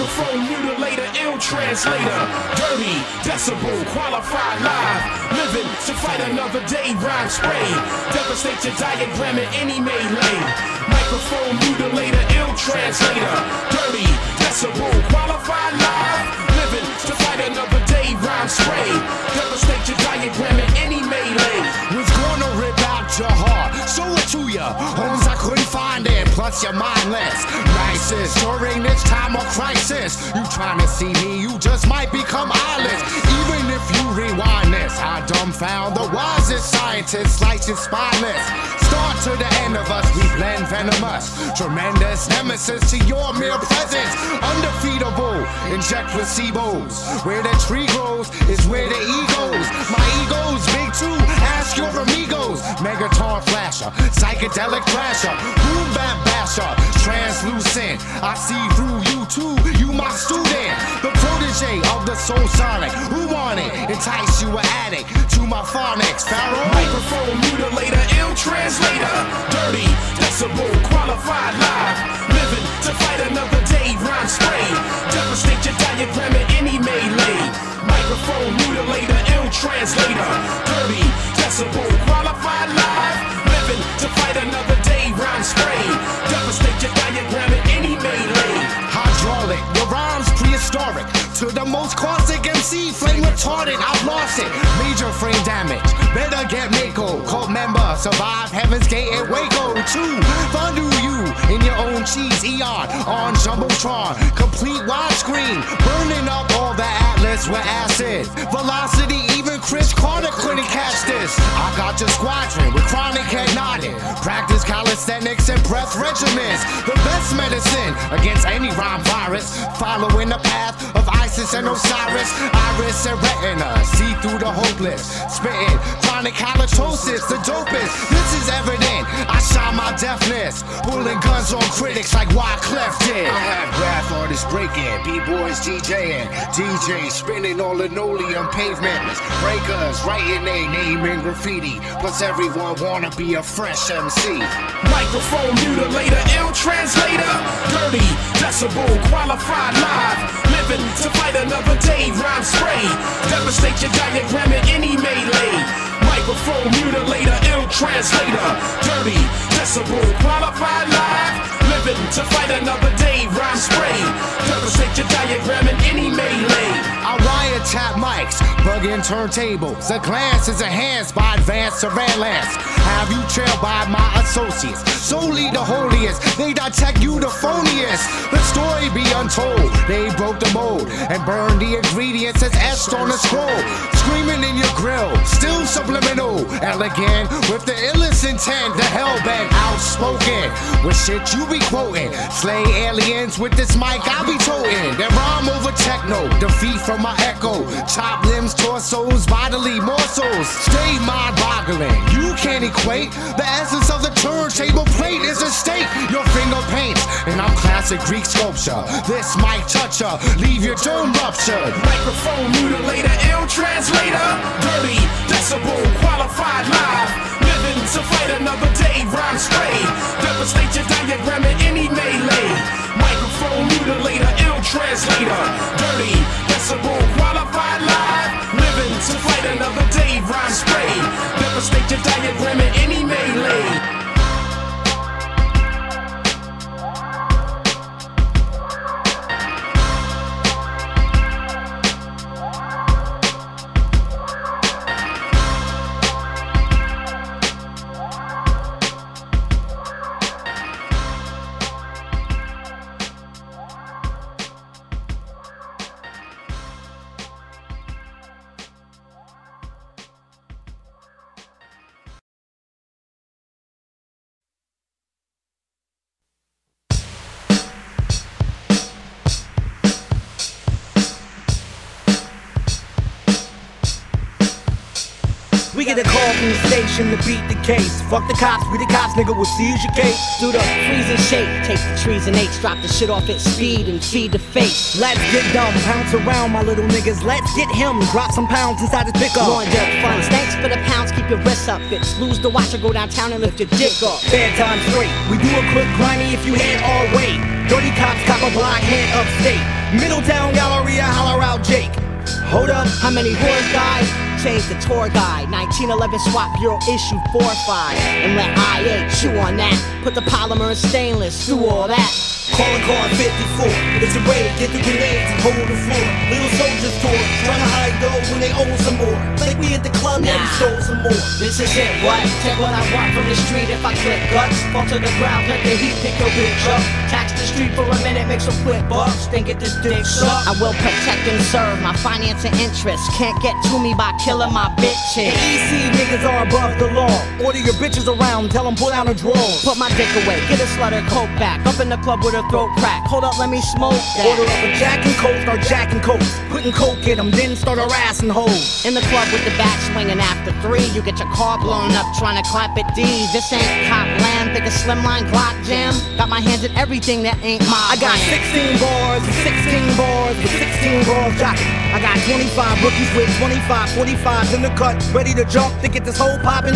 Microphone mutilator, ill translator. Dirty, decibel, qualified live. Living to fight another day, rhyme spray. Devastate your diagram in any melee. Microphone mutilator, ill translator. Dirty, decibel, qualified live. Living to fight another day, rhyme spray. Devastate your diagram in any melee. was gonna rip out your heart, show it to ya. Homes I couldn't it, you're mindless. Crisis during this time of crisis. You trying to see me, you just might become eyeless. Even if you rewind this, I dumbfound the wisest scientists, it spineless. Start to the end of us, we blend venomous. Tremendous nemesis to your mere presence. Undefeatable, inject placebos. Where the tree grows is where the egos. My ego's big too, ask your amigos. Megaton flasher, psychedelic thrasher, boom bap basher, translucent. I see through you too, you my student. The protege of the soul sonic. Who want it? Entice you an addict to my phonics. Pharaoh. Microphone mutilator, ill translator. Dirty, decibel, qualified live. Living to fight another day, rhyme spray. Devastate your diagram in any melee. Microphone mutilator, ill translator. Dirty, qualified live. Living to fight another day, rhyme spray. Devastate your diagram in any melee. hydraulic. Your rhymes prehistoric. To the most caustic MC, flame retarded. I've lost it. Major frame damage. Better get Mako. Cult member. Survive Heaven's Gate and Waco. Two. Fondue you own cheese. Eon on Jumbotron. Complete widescreen. Burning up all the atlas with acid. Velocity, even Chris Carter couldn't catch this. I got your squadron with chronic head nodding. Practice calisthenics and breath regimens. The best medicine against any rhyme virus. Following the path of Isis and Osiris. Iris and retina. See through the hopeless. Spitting chronic halitosis. The dopest. This is evident. I shine my deafness. Pulling guns on critics like Wyclef did. I have graph artists breaking, b-boys DJing, DJs spinning on linoleum pavements, breakers writing their name in graffiti, plus everyone wanna be a fresh MC. Microphone mutilator, ill translator. Dirty, decibel, qualified live. Living to fight another day, rhyme spray. Devastate your diagram in any melee. Microphone mutilator, ill translator. Dirty, decibel, qualified live. Living to fight another day, rhyme spray. Devastate your diagram in any melee. I wiretap mics, bugging turntables. A glance is enhanced by advanced surveillance. Have you trailed by my associates? Solely the holiest, they detect you the phoniest. The story be untold. They broke the mold and burned the ingredients as etched on the scroll. Screaming in your grill, still subliminal, elegant with the illest intent. The hell hellbent, outspoken with shit you be quoting. Slay aliens with this mic I be toting. Then rhyme over techno, defeat from my echo. Chop limbs, torsos, bodily morsels. Stay mind boggling. You can't equate the essence of the turntable plate is a steak. Your finger paints, and I'm classic Greek sculpture. This mic toucher, leave your dome ruptured. Microphone mutilator, ill translator. Dirty, decibel, qualified live. Living to fight another day, rhyme spray. Devastate your diagram in any melee. Microphone mutilator, station to beat the case. Fuck the cops, we the cops, nigga, we'll seize your case. Do the freeze and shake, take the trees and eights, drop the shit off at speed and feed the face. Let's get dumb, pounce around my little niggas. Let's get him, drop some pounds inside his pickup. Blowing dirt funds, thanks for the pounds, keep your wrists up. Bitch, lose the watch or go downtown and lift your dick up. Bedtime straight. We do a quick grimy if you head our way. Dirty cops cop a block head upstate. Middletown Galleria, holler out Jake. Hold up. How many whores died? Change the tour guide. 1911 SWAT Bureau issue 4-5. And let IA chew on that. Put the polymer and stainless do all that. Calling card 54. It's a raid, get the grenades and hold the floor. Little soldiers tour, trying to hide though when they owe some more. Think we hit the club, now we stole some more. This is it, what? Take what I want from the street if I click guts. Fall to the ground, let the heat pick your bitch up. Tax the street for a minute, make some quick bucks. Then get this dick sucked. I will protect and serve my finance and interests. Can't get to me by killing my bitches. EC niggas are above the law. Order your bitches around, tell them pull out a draw. Put my dick away, get a slut or coke back. Up in the club with a throat crack. Hold up, let me smoke Order up a Jack and Coke, start jacking Coke. Putting Coke in them, then start harassing hoes. In the club with the bat swinging after three, you get your car blown up trying to clap at D's. This ain't cop land, think a slimline Glock jam. Got my hands in everything that ain't my I got 16 bars, 16 bars with 16 bars jocking. I got 25 rookies with 25, 45s in the cut, ready to jump to get this hole popping.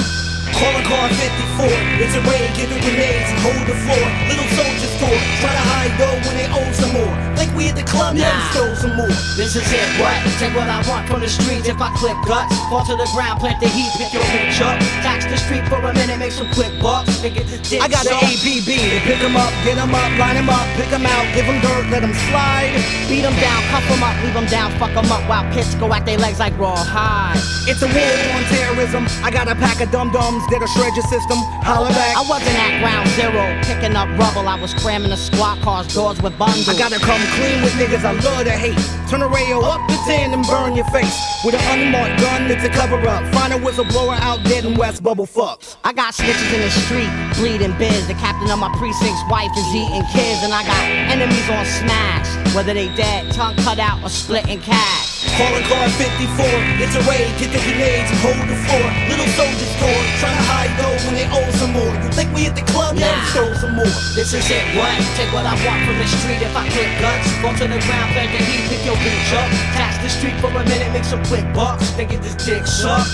Card 54, it's a raid, get the grenades and hold the floor. Little soldiers tour, try to hide though when they owe some more. Think we at the club, now Nah. stole some more. This is it, what? Take what I want from the streets if I clip guts. Fall to the ground, plant the heat, pick your bitch up. Tax the street for a minute, make some quick bucks. Then get this dick I got the sucked. ABB to pick 'em up, get 'em up, line 'em up, pick 'em out, give 'em dirt, let 'em slide. Beat 'em down, cuff 'em up, leave 'em down, fuck 'em up while pits go at their legs like rawhide. It's a war on terrorism. I got a pack of dum dums that'll shred your system. Holla back. I wasn't at ground zero, picking up rubble. I was cramming the squad cars, doors with bundles. I gotta come clean with niggas I love to hate. Turn the radio up to 10 and burn your face. With an unmarked gun, it's a cover up. Find a whistleblower out dead in West Bubble fucks. I got snitches in the street, bleeding biz. The captain of my precinct's wife is eating kids, and I got enemies on smash. Whether they dead, tongue cut out, or split in cash. Calling card 54, it's a raid, get the grenades and hold the floor. Little soldiers tour, trying to hide though when they owe some more. You think we at the club, now we stole some more. This is it, what? Take what I want from the street if I click guts. Fall to the ground, plant the heat, pick your bitch up. Tax the street for a minute, make some quick bucks. Get this dick sucked.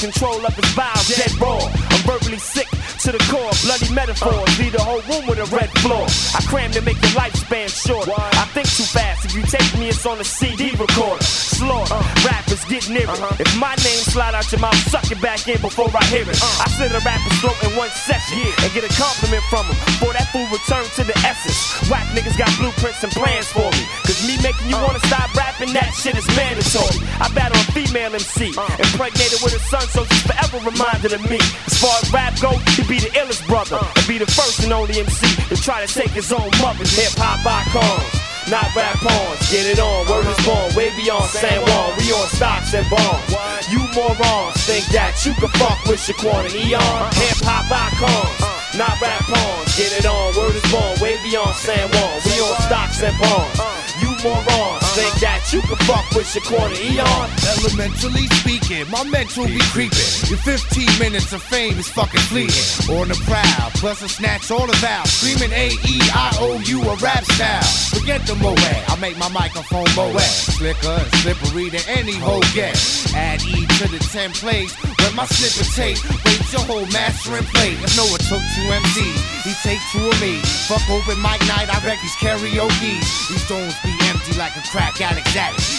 Control of his bowels. Dead raw. I'm verbally sick to the core. Bloody metaphors. Leave the whole room with a red floor. I cram to make your lifespan short. I think too fast. If you take me, it's on a CD recorder. Slaughter. Uh. Rappers get near it. Uh-huh. If my name slide out your mouth, suck it back in before I hear it. Uh. I slit a rapper's throat in one session and get a compliment from him. For that fool return to the essence. Whack niggas got blueprints and plans for me. Cause me making you uh. wanna stop rapping, that shit is mandatory. I battle a female MC, impregnated with a son, so she's forever reminded of me. As far as rap go, he be the illest brother, and be the first and only MC to try to take his own mother's hip hop icons. Not rap pawns, get it on, word is born, way beyond San Juan, we on stocks and bonds. You morons think that you can fuck with Shaquan and Eon, hip hop icons. Not rap pawns, get it on, word is born, way beyond San Juan, we on stocks and bonds. You morons think that you can fuck with your corner Eon. Elementally speaking, my mental be creeping. Your 15 minutes of fame is fucking fleeting. On the prowl, plus I snatch all the vowels. Screaming A E I O U a rap style. Forget the moe, I make my microphone moe. Slicker and slippery than any hoe get. Add E to the 10 plays where my slipper tape. Wait your whole master and play. If Noah took MCs, he take two of me. Fuck open mic night, I wreck these karaoke. These stones be empty like a crack addict.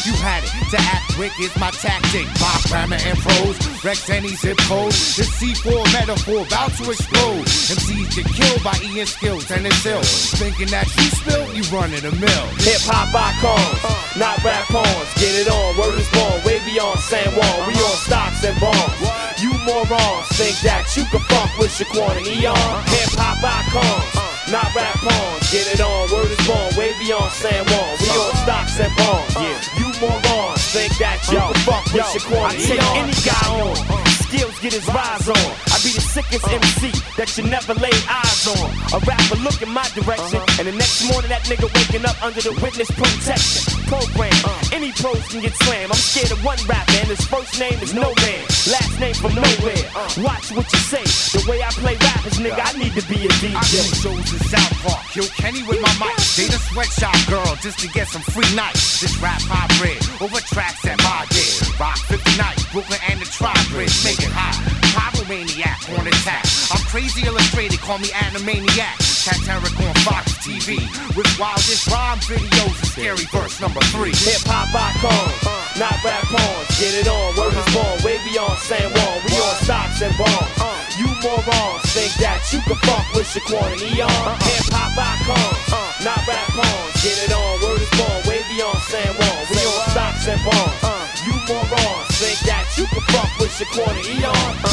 You had it to act quick is my tactic. My grammar and prose, Rex any zip code. The C4 metaphor about to explode. MCs get killed by Eon skills and it's ill. Thinking that you spill, you running a mill. Hip hop icons, not rap pawns. Get it on, word is born, way beyond San Juan. We on stocks and bonds. You morons think that you can fuck with Shaquan and Eon. Hip hop icons, not rap pawns. Get it on, word is born, way beyond San Juan. We on stocks and bonds. Uh. You morons think that you can fuck with Shaquan and Eon. I take any guy on. Skills get his rise on. I be the sickest uh. MC that you never laid eyes on. A rapper look in my direction, uh-huh. and the next morning that nigga waking up under the witness protection program. Uh. Any pros can get slammed. I'm scared of one rapper, and his first name is No Man, last name from nowhere. Uh. Watch what you say. The way I play rappers, nigga, I need to be a I do DJ. shows in South Park. Yo, Kenny with my mic. The sweatshop girl just to get some free nights. This rap hybrid over tracks at my day. Rock 50 nights, Brooklyn and the Tri Bridge. Make it hot. Pyromaniac on attack. I'm crazy illustrated, call me Animaniac. Cataric on Fox TV. With wildest rhyme videos and scary verse number three. Hip hop icons, not rap pawns. Get it on, word is born, way beyond San Juan. We on stocks and bonds. You morons think that you can fuck with Shaquan and Eon. Hip hop icons, not rap pawns. Get it on, and Eon.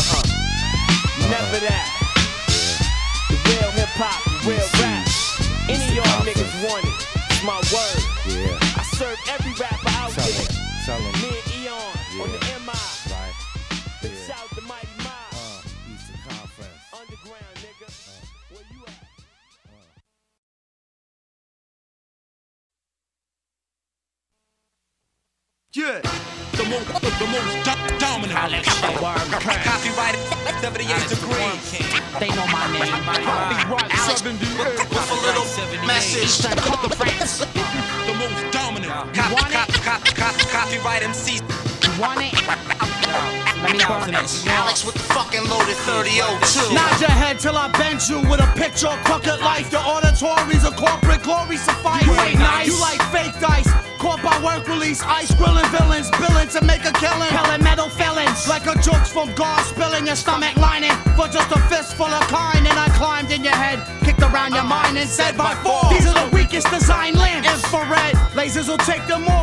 You with a picture of crooked life. Your auditories of corporate glory suffice. You ain't nice. You like fake dice. Caught by work release, ice grilling villains, billing to make a killing. Killing metal felons. Like a jokes from God spilling your stomach lining. For just a fistful of kind. And I climbed in your head, kicked around your mind and said by four. These are the weakest design lamps. Infrared lasers will take them all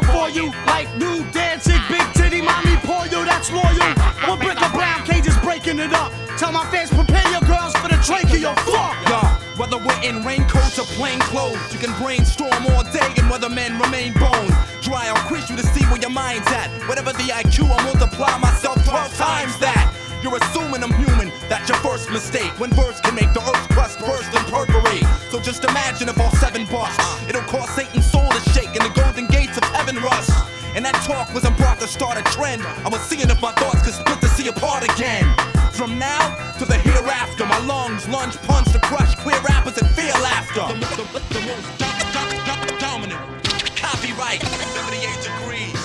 plain clothes, you can brainstorm all day and whether men remain bone. Dry, I'll quiz you to see where your mind's at. Whatever the IQ, I'll multiply myself 12 times that. You're assuming I'm human, that's your first mistake. When verse can make the earth's crust burst and perforate. So just imagine if all seven bust. It'll cause Satan's soul to shake and the golden gates of heaven rust. And that talk wasn't brought to start a trend. I was seeing if my thoughts could split to see apart again. The, the, the most do, do, do, dominant. Copywrite 78 degrees.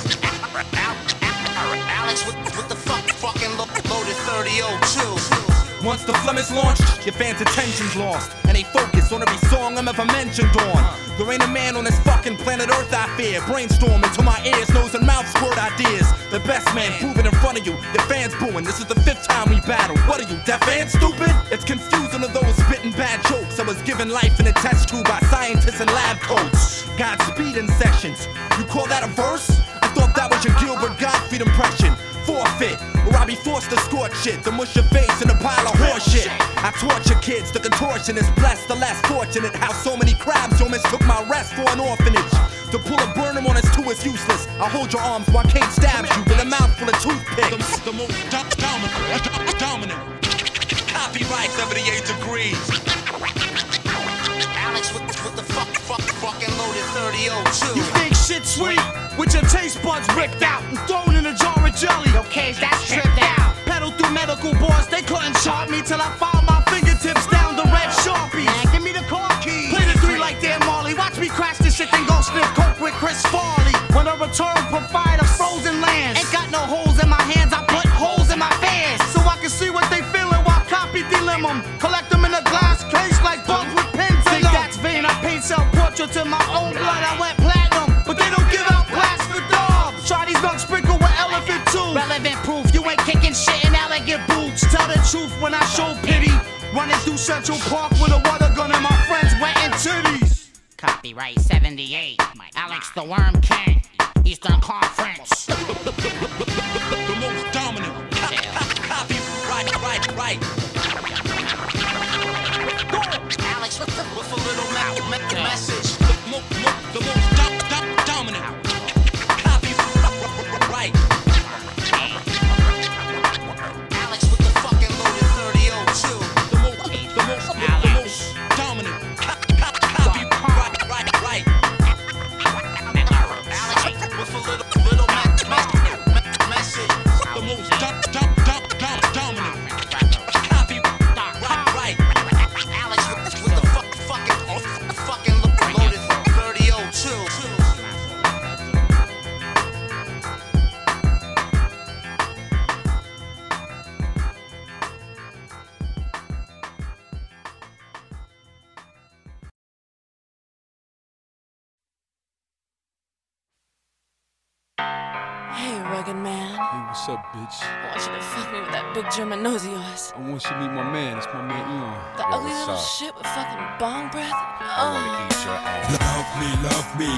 Alex with, with the fuck, fucking lo- loaded 3002. Once the phlegm is launched, your fans' attention's lost. And they focus on every song I'm ever mentioned on. There ain't a man on this fucking planet Earth I fear. Brainstorm into my ears, nose, and mouth squirt ideas. The best man proven in front of you. Your fans booing. This is the fifth time we battle. What are you, deaf and stupid? It's confusing to those spitting bad jokes. I was given life in a test tube by scientists and lab coats. Godspeed in sessions. You call that a verse? I thought that was your Gilbert Gottfried impression. Forfeit, or I'll be forced to scorch shit, to mush your face in a pile of horse shit. I torture kids, the contortionist, bless the less fortunate. How so many crabs almost mistook my rest for an orphanage. To pull a burnham on us too is useless. I'll hold your arms while Cage stabs you with a mouthful of toothpicks. The, most dominant, dominant. Copywrite 78 degrees. Alex with, with the fuck, fuck, fucking loaded 3002. You think shit sweet? With your taste buds ripped out and thrown in a jar of jelly. Okay, that's tripped out. Pedal through medical boards, they couldn't chart me till I found my fingertips down the red sharpie. Man, give me the car keys. Play the three like Dan Marley. Watch me crash this shit, then go sniff coke with Chris Farley. When I return, provide a frozen lands. Ain't got no holes in my hands, I put holes in my fans. So I can see what they feeling while copy dilemma 'em. Collect them to my own blood, I went platinum. But they don't give out plaques for dogs. Try these bugs sprinkle with elephant too. Relevant proof, you ain't kicking shit in elegant boots. Tell the truth when I show pity. Running through Central Park with a water gun and my friends wet in titties. Copywrite 78, Alex the Worm King. Bitch? I want you to fuck me with that big German nose of yours. I want you to meet my man. It's my man Eon. The ugly little shit with fucking bong breath. Oh. Love me, love me.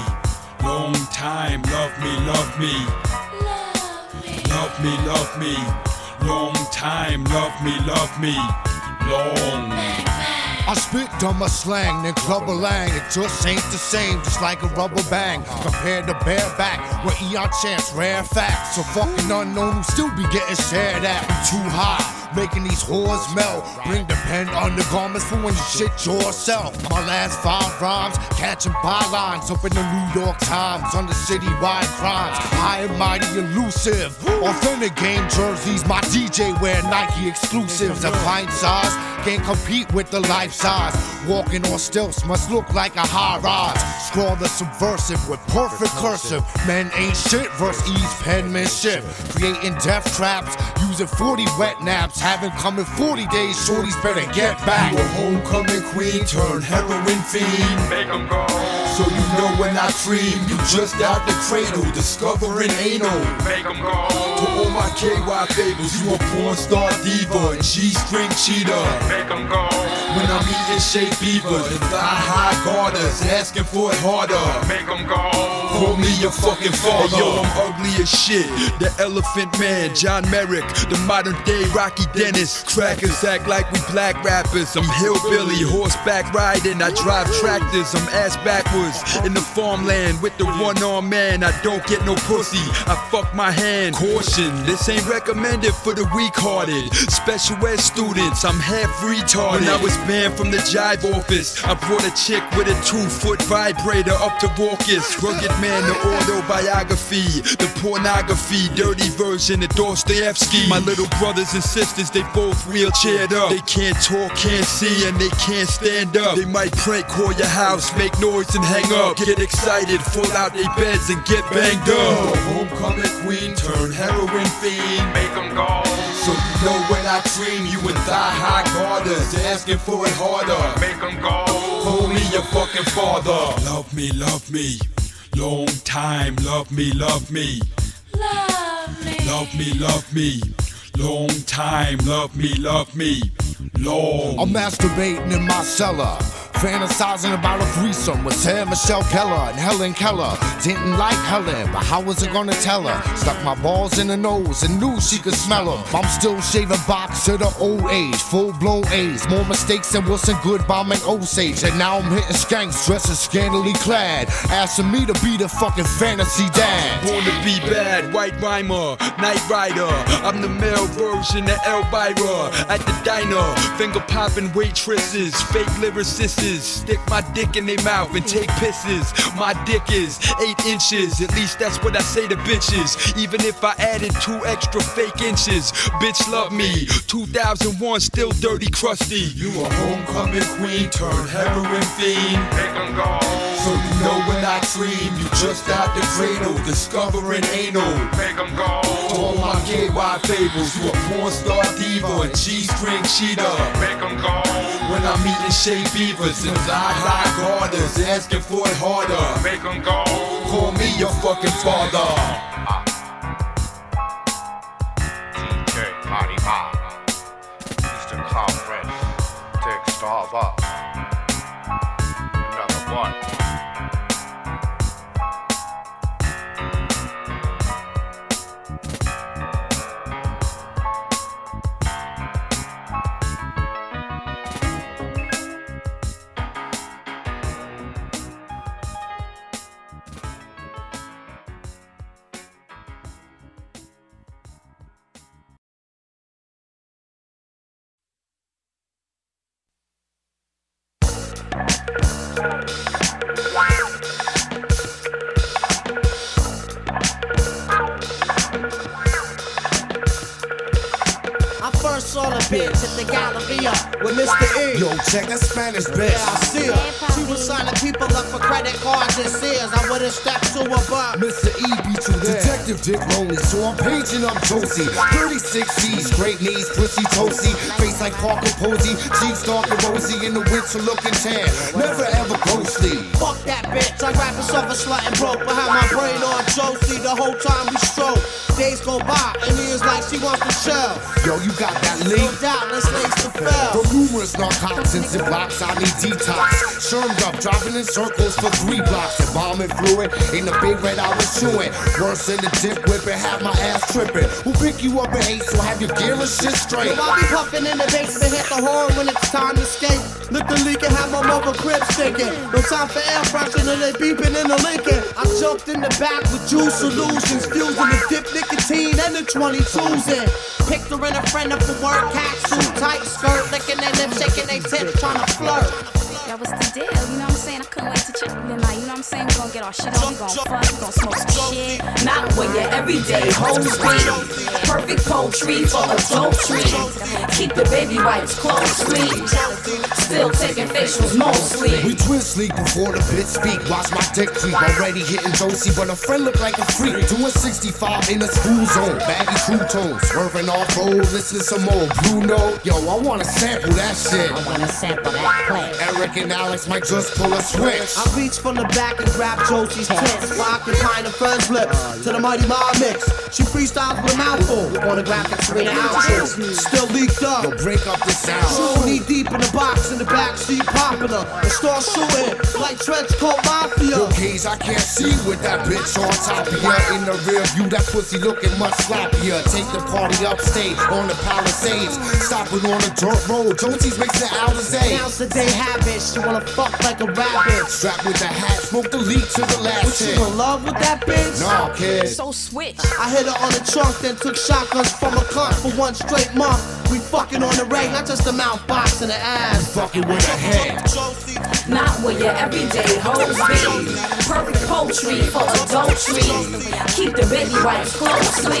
Long time, love me, love me. Love me, love me. Long time, love me, love me. Long. I spit dumber slang than clubber lang. It just ain't the same, just like a rubber bang. Compared to bareback, where Eon chants rare facts. So fucking unknown who still be getting stared at. I'm too high, making these whores melt. Bring the pen undergarments for when you shit yourself. My last five rhymes, catching bylines up in the New York Times on the citywide crimes. High and mighty elusive, authentic game jerseys. My DJ wear Nike exclusives. A pint size can't compete with the life size. Walking on stilts must look like a high rise. Scrawl the subversive with perfect cursive. Men ain't shit versus ease penmanship. Creating death traps, using 40 wet naps. Having come in 40 days, shorties better get back. You a homecoming queen turned heroin fiend. Make Make 'em go. So you know when I dream, you just out the cradle, discovering anal. Make 'em go. My KY fables, you a porn star diva, G-string cheater. Make 'em go. When I'm eating shape beavers and thigh high garters, asking for it harder. Make 'em go. Call me your fucking father. Hey, yo, I'm ugly as shit. The Elephant Man, John Merrick, the modern day Rocky Dennis. Crackers act like we black rappers. I'm hillbilly, horseback riding. I drive tractors. I'm ass backwards in the farmland with the one arm man. I don't get no pussy. I fuck my hand. Caution, this ain't recommended for the weak hearted. Special ed students, I'm half retarded. When I was banned from the jive office, I brought a chick with a two foot vibrator up to Rawkus. Rugged man, the autobiography, the pornography, dirty version of Dostoevsky. My little brothers and sisters, they both wheelchaired up. They can't talk, can't see, and they can't stand up. They might prank call your house, make noise and hang up. Get excited, fall out their beds and get banged up. Homecoming queen turned heroin fiend. Make 'em go. So you know when I dream, you in thigh high garters, asking for it harder. Make 'em go. Call me your fucking father. Love me, love me. Long time, love me, love me. Love me. Love me, love me. Long time, love me, love me. Long. I'm masturbating in my cellar. Fantasizing about a threesome with Sarah Michelle Gellar and Helen Keller. Didn't like Helen, but how was I gonna tell her? Stuck my balls in her nose and knew she could smell them. I'm still shaving box to the old age, full blown age. More mistakes than Wilson Goode bombing Osage. And now I'm hitting skanks dressing scantily clad. Asking me to be the fucking fantasy dad. Born to be bad, white rhymer, night rider. I'm the male version of Elvira. At the diner, finger popping waitresses, fake lyricists. Stick my dick in their mouth and take pisses. My dick is eight inches, at least that's what I say to bitches. Even if I added two extra fake inches, bitch love me. 2001, still dirty, crusty. You a homecoming queen turned heroin fiend. Make 'em go. So you know when I dream, you just out the cradle, discovering anal. Make 'em go. All my gay KY fables, you a porn star diva and G-string 'em go. When I'm eating shea beavers and high garters, asking for it harder. Make 'em go. Call me your fucking father. DJ Party Hard. Eastern Conference. Mr. Harbaugh. Number one. I'm up Josie. 36 C's, great knees, pussy toasty. Face like Parker Posey, cheeks dark and rosy in the winter looking tan. Never ever ghostly. fuck that bitch. I grab myself a slut and broke, had my brain on Josie the whole time we stroke. Days go by, and years like she wants to chill. Yo, you got that leak? No doubt, let's lace the fell. For numerous narcotics and blocks, I need detox. Shermed up, driving in circles for three blocks. And bombing fluid in the big red I was chewing. Worse than the dip whipping, have my ass tripping. Who pick you up at eight, so have your gear and shit straight. Yo, I be puffing in the basement, hit the horn when it's time to skate. Lick the leak and have my mother crib stinking. No time for air freshener, and they beeping in the Lincoln. I jumped in the back with juice solutions, fusing the dip nicotine and the 22s in. Her and a friend up for work, hat suit, tight skirt, licking their lips, shaking their tits, trying to flirt. Yo, what's the deal? You know? I couldn't wait to check chill tonight. You know what I'm saying? We gonna get our shit on. We gonna fuck. We gonna smoke some shit. Not when your everyday hoes be perfect poultry for adultery. Keep the baby wipes closely. Still taking facials mostly. We twist leak before the bitch speak. Watch my dick creep. Already hitting Josie, but a friend look like a freak. Doing 65 in the school zone. Baggy true tones. Swerving off road. Listening some more Bruno. Yo, I wanna sample that shit. I wanna sample that play. Eric and Alex might just pull a I reach from the back and grab Josie's tits while occupying the friend's lips to the mighty mob mix. She freestyles with a mouthful on the graphic Serena outfit. Still leaked up. Yo, break up the sound. True knee deep in the box in the back seat popular. And start shooting like trench coat mafia. Yo, Keys, I can't see with that bitch on top of ya. In the rear view, that pussy looking much sloppier. Take the party upstate on the Palisades. Stopping on the dirt road. Josie's mixing Alizé. Now's the day habit. She wanna fuck like a rabbit. Strapped with the hat, smoke the leak to the last What, you hit. in love with that bitch? Nah, kid. So switch. I hit her on the trunk, then took shotguns from a cunt for one straight month. We fucking on the reg, not just the mouth box and the ass. Fucking with a head. Not where your everyday hoes be. Perfect poultry for adultery. Keep the baby wipes closely.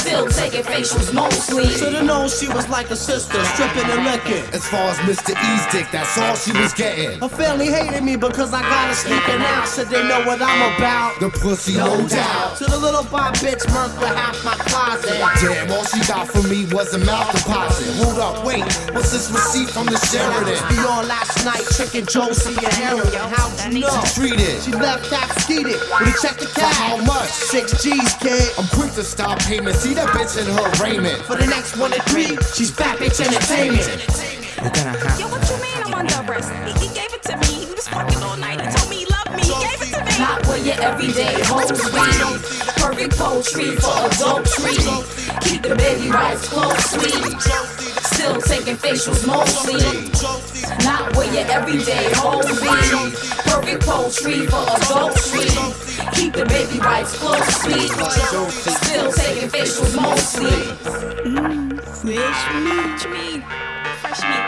Still taking facials mostly. Should've known she was like a sister, stripping and licking. As far as Mr. E's dick, that's all she was getting. Her family hated me because I got her sneaking out, said they know what I'm about. The pussy, no doubt. To the little Bob bitch, murked with half my closet. Damn, all she got from me was a mouth deposit. Hold up, wait, what's this receipt from the Sheraton? Be on last night, tricking Josie and Aaron. How'd you know? She treated. She left half skeeted. When he checked the For cash. how much? Six G's, kid. I'm quick to stop payment. See that bitch in her raiment. For the next one to three, she's fat bitch entertainment. Yo, what you mean I'm under arrest? He, he gave it to me. He was fucking all night. He told me he loved me. He gave it to me. Not where your everyday hoes be. Perfect poultry for adultery. Keep the baby wipes closely. Still taking facials mostly. Not where your everyday hoes be. Perfect poultry for adultery. Keep the baby wipes closely. Still taking facials mostly. Fresh meat. Fresh meat.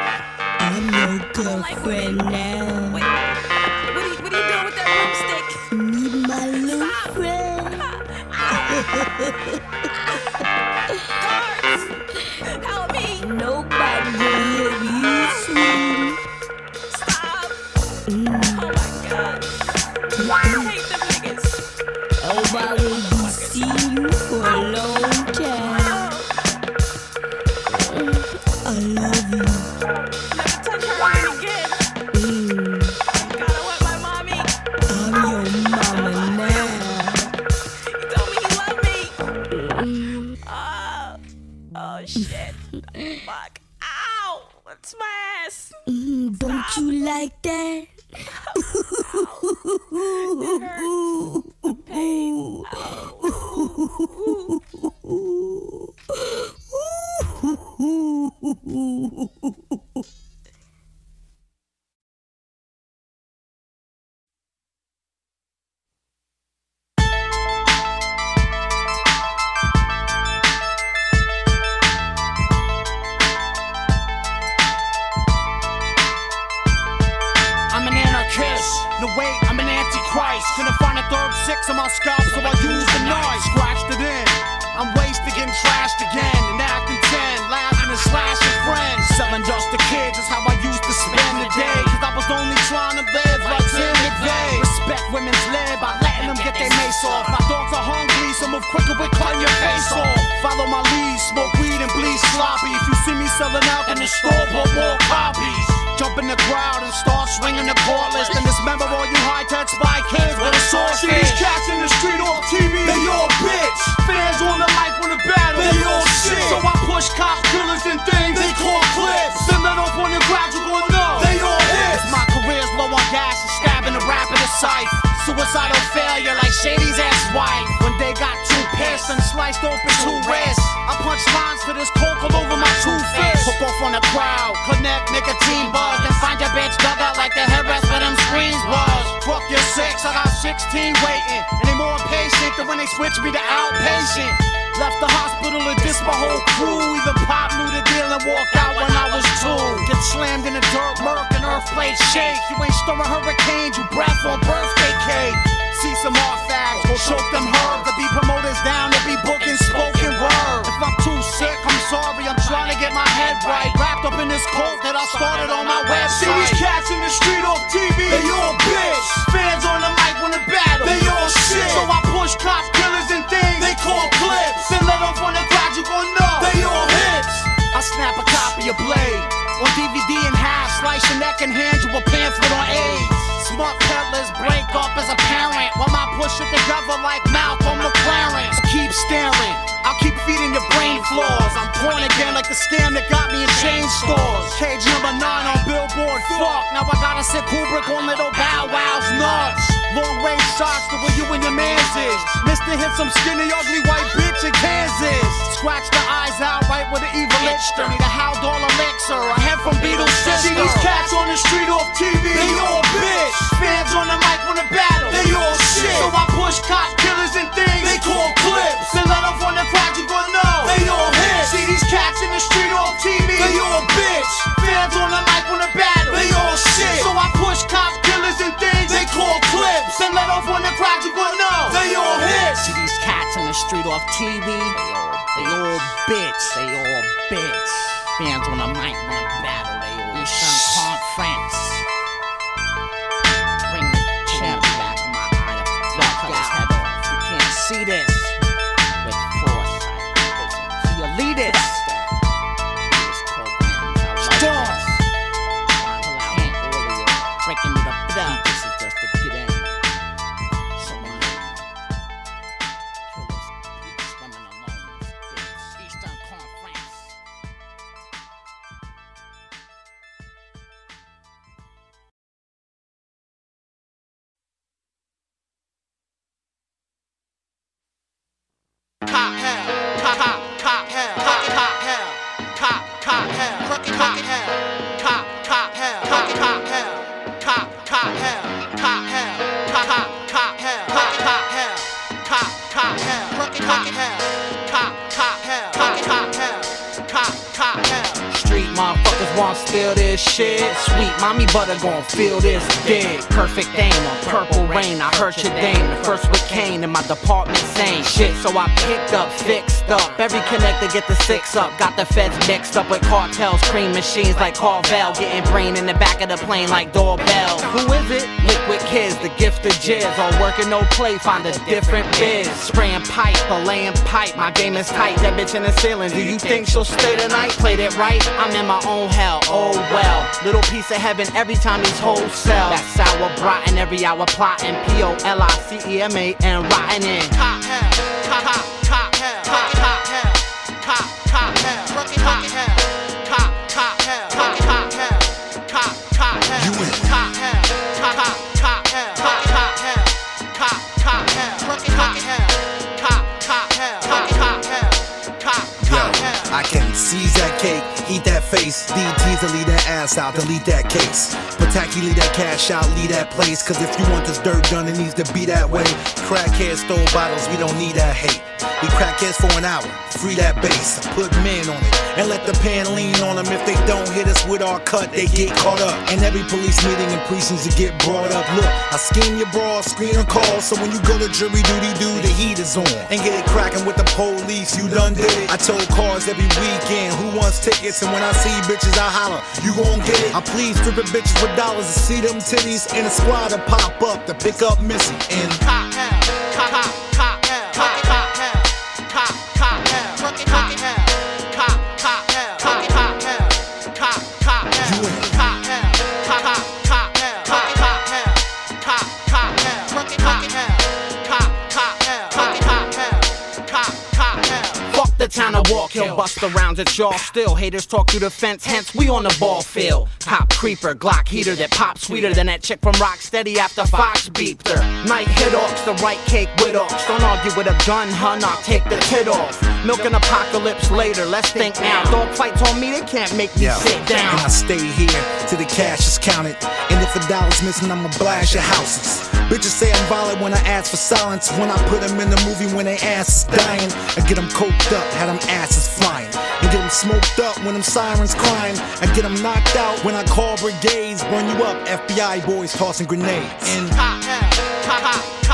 I'm your girlfriend now. Wait, what are you, what are you doing with that broomstick? Meet my little friend. Guards, help me. Nobody I'm crowd, connect nicotine buzz. Then find your bitch dug out like the headrest where them screens was. Fuck your six, I got 16 waiting. And they more impatient than when they switch me to outpatient. Left the hospital and dissed my whole crew. Even Pop knew the deal and walked out when I was two. Get slammed in the dirt, murk, and earth plate shake. You ain't storming hurricanes, you breath on birthday cake. See some artifacts, go choke them herbs. To be promoters down, to be booking spoken word. If I'm too sick, I'm sorry, I'm trying to get my head right. Wrapped up in this coat that I started on my See website. these cats in the street off TV, they all bitch. Fans on the mic when the battle, they all shit. So I push cops, killers, and things. They call clips. Then let off on the crowd, you gon' know. They all hits. I snap a copy of Blade on DVD in half, slice your neck and hand you a pamphlet on AIDS. Smut Peddlers break up as a parent while I push it together like Malcolm McLaren. Keep staring, I'll keep feeding your brain flaws. I'm born again like the scam that got me in chain stores. Cage number nine on Billboard. Fuck, now I gotta sit Kubrick on little Bow Wow's nuts. Long range shots to where you and your mans is. Mister hit some skinny, ugly white bitch in Kansas. Scratch the eyes out right with the evil itch. Need a Haldol elixir, a head from Beatles bitch. Fans on the mic when the battle, They all shit. So I push cops, killers, and things. They call clips. Then let off on the crowd, you gon' know. They all hits. See these cats in the street off TV, they all, they all bitch, they all bitch. Fans on the mic when the battle, they all Eastern Fish shit. Sweet mommy butter gon' feel this dick. Perfect aim on purple rain. I heard your dame. The first with Kane in my department saying shit. So I picked up, fixed up. Every connector get the six up. Got the feds mixed up with cartels. Cream machines like Carvel. Getting brain in the back of the plane like doorbell. Who is it? Liquid kids, the gift of jizz. All working, no play, find a different biz. Spraying pipe, or laying pipe. My game is tight. That bitch in the ceiling. Do you think she'll stay tonight? Played it right. I'm in my own hell. Oh well. Little piece of heaven every time these hoes sell. That sour rotten every hour plotting. P O L I C E M A and rotten in. Cop cop cop. Cop leave that ass out, delete that case. But tacky, leave that cash out, leave that place. Cause if you want this dirt done, it needs to be that way. Crackheads stole bottles, we don't need that hate. We crackheads for an hour, free that bass, put men on it, and let the pen lean on them. If they don't hit us with our cut, they get caught up. And every police meeting and precincts to get brought up. Look, I scheme your broad, screen or call, so when you go to jury duty, do the heat is on. And get it cracking with the police, you done did it. I told cars every weekend, who wants tickets? And when I see bitches, I holler, you gon' get it. I please stripping bitches for dollars to see them titties, and a squad to pop up to pick up Missy. And Cop hell, cop, of Walk Hill, bust around at y'all still. Haters talk through the fence, hence we on the ball field. Cop creeper, Glock heater that pops sweeter than that chick from Rocksteady after Fox beeped her. Night hit off the right cake with ox. Don't argue with a gun, hun, I'll take the tit off. Milk an apocalypse later, let's think now. Dog fights on me, they can't make me sit down. And I stay here till the cash is counted. And if a dollar's missing, I'ma blast your houses. Bitches say I'm violent when I ask for silence. When I put them in the movie when they ass is dying. I get them coked up, had them asses flying. And get them smoked up when them sirens crying. I get them knocked out when I call brigades. Burn you up, FBI boys tossing grenades. And hell, cop,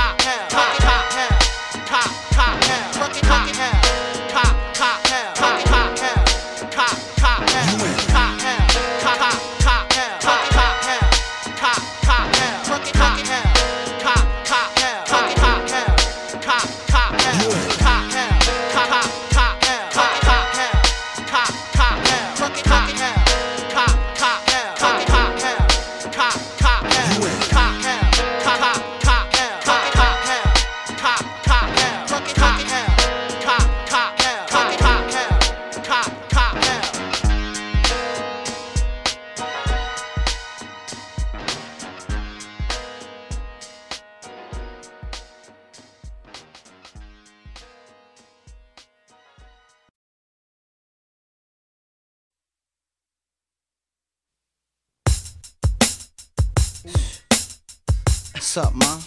What's up, man?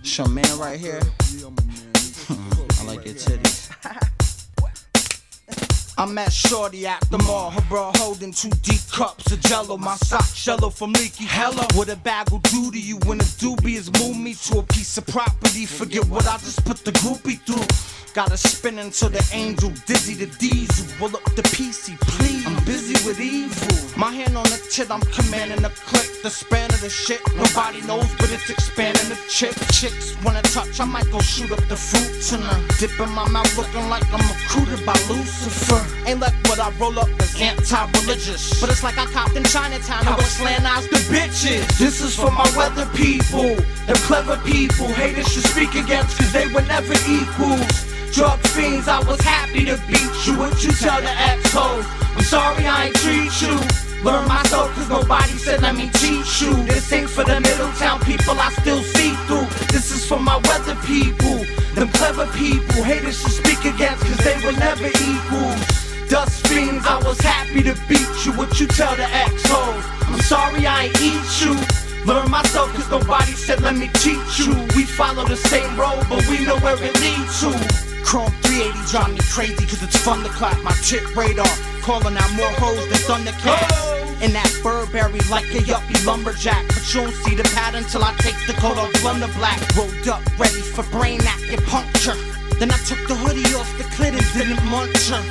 It's your man right here. I like your titties. I'm at Shorty at the mall. Her bra holding two deep cups of jello. My socks yellow from leaky. Hello, what a bag will do to you when a doobie is move me to a piece of property. Forget what I just put the groupie through. Gotta spin until the angel dizzy the diesel. Roll up the PC, please. I'm busy with evil. My hand on the tit, I'm commanding the click. The span of the shit, nobody knows, but it's expanding the chick. Chicks wanna touch, I might go shoot up the fruit tonight. Dip in my mouth, looking like I'm recruited by Lucifer. Ain't like what I roll up as anti-religious, but it's like I copped in Chinatown. I was slanized the bitches. This is for my weather people, the clever people. Haters should speak against, cause they were never equals. Drug fiends, I was happy to beat you. What you tell the ex-hoes? I'm sorry I ain't treat you. Learn myself cause nobody said let me teach you. This ain't for the Middletown people I still see through. This is for my weather people, them clever people. Haters should speak against cause they were never equal. Dust fiends, I was happy to beat you. What you tell the ex-hoes? I'm sorry I ain't eat you. Learn myself cause nobody said let me teach you. We follow the same road, but we know where it leads to. Chrome 380 drive me crazy cause it's fun to clap my tip radar. Calling out more hoes than Thundercats. In that Burberry like a yuppie lumberjack. But you don't see the pattern till I take the coat off Blunder Black. Rolled up, ready for brain acupuncture. Then I took the hoodie off the clit didn't munch her.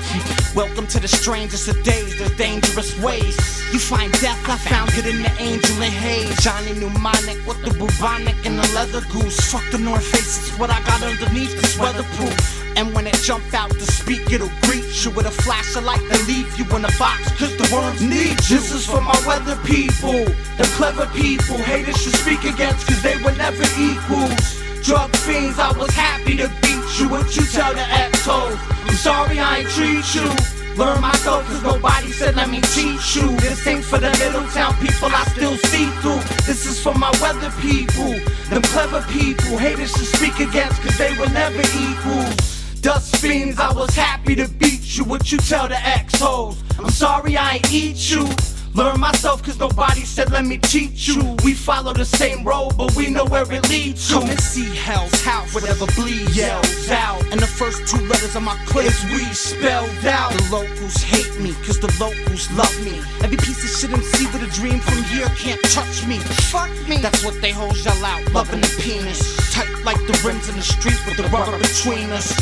Welcome to the strangest of days, the dangerous ways. You find death, I found it in the angel and haze. Johnny Mnemonic with the bubonic and the leather goose. Fuck the North Face, it's what I got underneath this weatherproof. And when it jump out to speak, it'll greet you with a flash of light and leave you in a box, cause the worms need you. This is for my weather people, the clever people. Haters should speak against, cause they were never equals. Drug fiends, I was happy to beat you. What you tell the ex-hoes? I'm sorry I ain't treat you. Learn myself cause nobody said let me teach you. This ain't for the little town people I still see through. This is for my weather people, them clever people. Haters should speak against cause they were never equals. Dust fiends, I was happy to beat you. What you tell the ex-hoes? I'm sorry I ain't eat you. Learn myself cause nobody said let me teach you. We follow the same road, but we know where it leads to. Come and see hell's house, whatever bleeds yells out. And the first two letters of my clip is we spelled out. The locals hate me cause the locals love me. Every piece of shit MC with a dream from here can't touch me. Fuck me. That's what they hold yell out, loving the penis. Tight like the rims in the street with the rubber between us.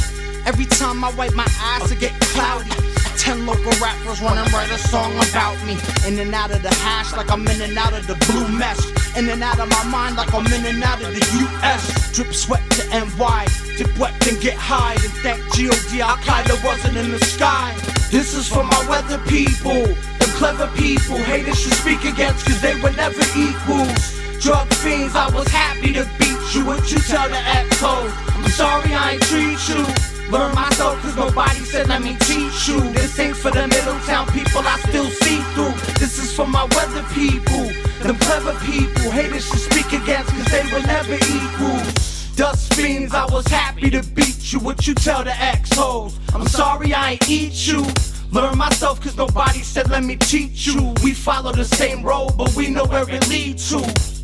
Every time I wipe my eyes, I get cloudy. Ten local rappers wanna write a song about me. In and out of the hash, like I'm in and out of the blue mesh. In and out of my mind, like I'm in and out of the US. Drip sweat to NY, dip wet then get high. And thank G.O.D. Al Qaeda wasn't in the sky. This is for my weather people, the clever people. Haters should speak against, cause they were never equals. Drug fiends, I was happy to beat you. What you tell the echoes? I'm sorry I ain't treat you. Learn myself cause nobody said let me teach you. This ain't for the Middletown people I still see through. This is for my weather people, them clever people. Haters should speak against cause they were never equal. Dust fiends, I was happy to beat you. What you tell the ex-hoes? I'm sorry I ain't eat you. Learn myself cause nobody said let me teach you. We follow the same road, but we know where it leads to.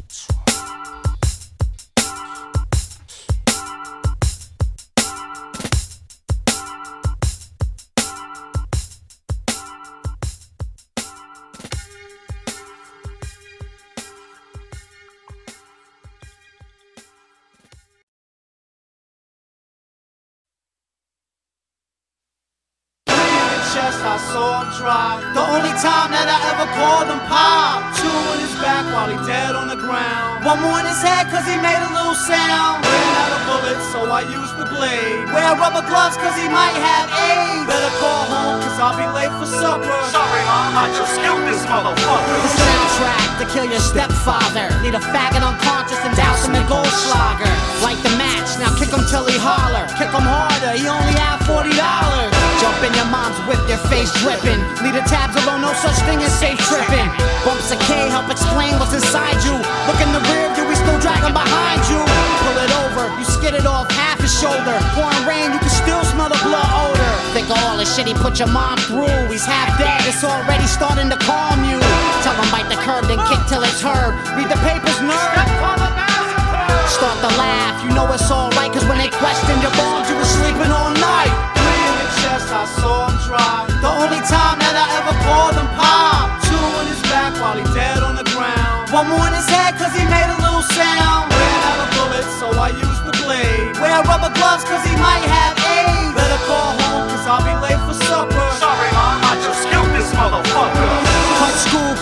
Rubber gloves cause he might have AIDS. Better call home cause I'll be late for supper. Sorry, mom, I just killed this motherfucker. The soundtrack to kill your stepfather. Need a faggot unconscious and douse him in Goldschlager. Light the match, now kick him till he holler. Kick him harder, he only had $40. Jump in your mom's whip, your face dripping. Leave the tabs alone, no such thing as safe tripping. Bumps a K, help explain what's inside you. Look in the rear view, we still dragging behind you. Pull it over, skid it off half his shoulder. Pouring rain, you can still smell the blood odor. Think of all the shit he put your mom through. He's half dead, it's already starting to calm you. Tell him bite the curb, then kick till it's heard. Read the papers, nerd.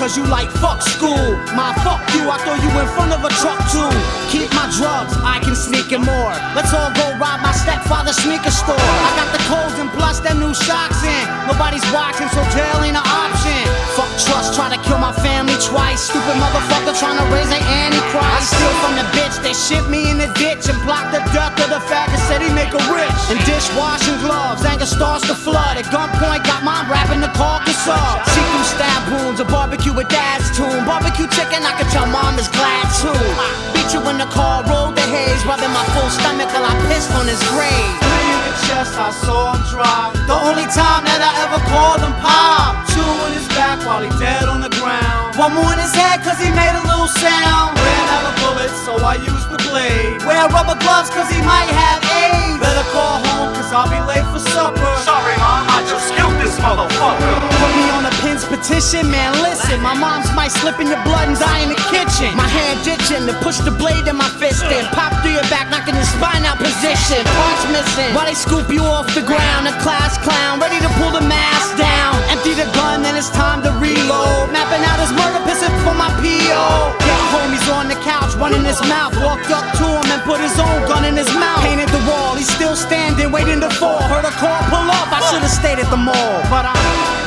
Cause you like fuck school. My fuck you, I throw you in front of a truck too. Keep my drugs, I can sneak in more. Let's all go rob my stepfather's sneaker store. I got the codes and plus them new shocks in. Nobody's watching, so jail ain't an option. Fuck trust, try to kill my family twice. Stupid motherfucker trying to raise an antichrist. I steal from the bitch, they ship me in the ditch and block the death of the faggot. Said he make a rich. And dishwashing gloves, anger starts to flood. At gunpoint, got mom wrapping the carcass up. See through stab wounds, a barbecue with dad's tomb. Barbecue chicken, I can tell mom is glad too. Beat you in the car, roll the haze, rubbing my full stomach while I pissed on his grave. Three in the chest, I saw him drop. The only time that I ever called him pop. Two in his back while he dead on the ground. One more in his head cause he made a little sound. Ran out of bullets, so I used the blade. Wear rubber gloves cause he might have pin's petition, man. Listen, my mom's might slip in your blood and die in the kitchen. My hand ditching to push the blade in my fist in. Pop through your back, knocking your spine out position. Parts missing. While they scoop you off the ground, a class clown, ready to pull the mask down. Empty the gun, then it's time to reload. Mapping out his murder, pissing for my PO. Get homies on the couch, running his mouth. Walked up to him and put his own gun in his mouth. Painted the wall, he's still standing, waiting to fall. Heard a call, pull up. I should've stayed at the mall, but I.